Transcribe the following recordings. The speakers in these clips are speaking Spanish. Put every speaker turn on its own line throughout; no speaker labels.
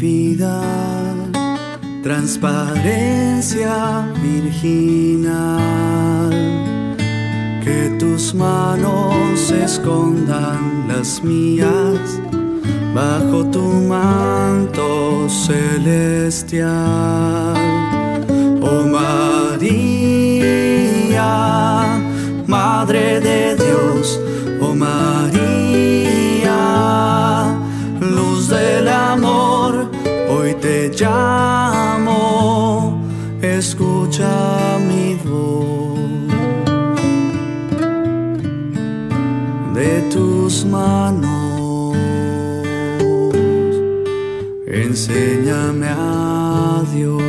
vida, transparencia virginal, que tus manos escondan las mías. Bajo tu manto celestial. Oh María, Madre de Dios, oh María, te llamo, escucha mi voz. De tus manos, enséñame a Dios.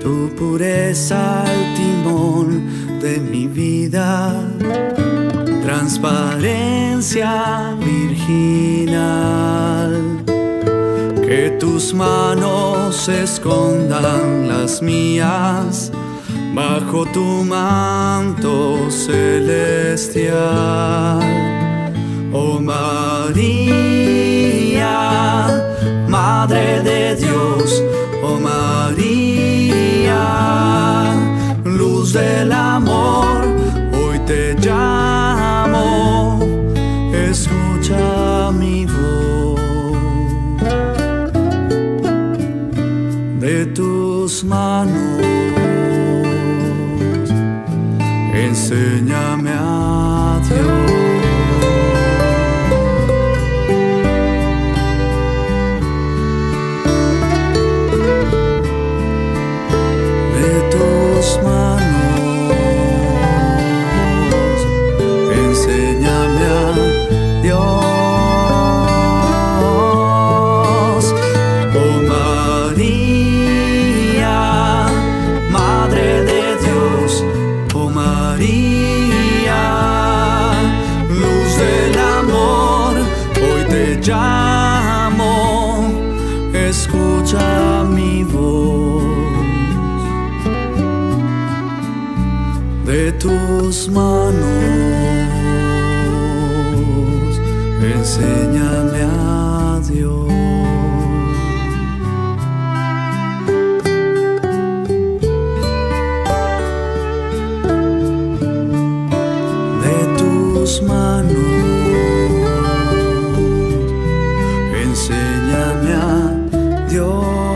Tu pureza de mi vida, transparencia virginal. Que tus manos escondan las mías bajo tu manto celestial. Oh María, tus manos, enséñame a Dios. de María, luz del amor. Hoy te llamo. Escucha mi voz de tus manos, enséñame a Dios. tus manos. Enséñame a Dios.